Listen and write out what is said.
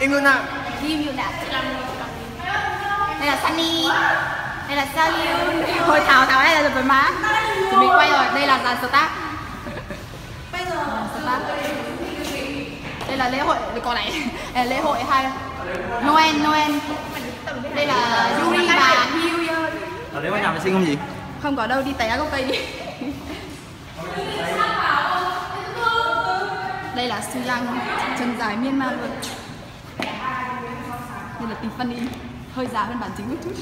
im nào Kim Đạt Đây là Sunny. Đây là Saliu Thôi Thảo, Thảo đây là được với má. Chuẩn bị quay rồi, đây là dàn start. Bây giờ Start. Đây là lễ hội, còn này. Đây là lễ hội hai. Noel, Noel. Đây là Yuri và New Year ở đấy có nhà vệ sinh không gì Không có đâu, đi té gốc cây đi. Đây là Suyang, chân dài miên man luôn nên là Tiffany, hơi giá hơn bản chính một chút.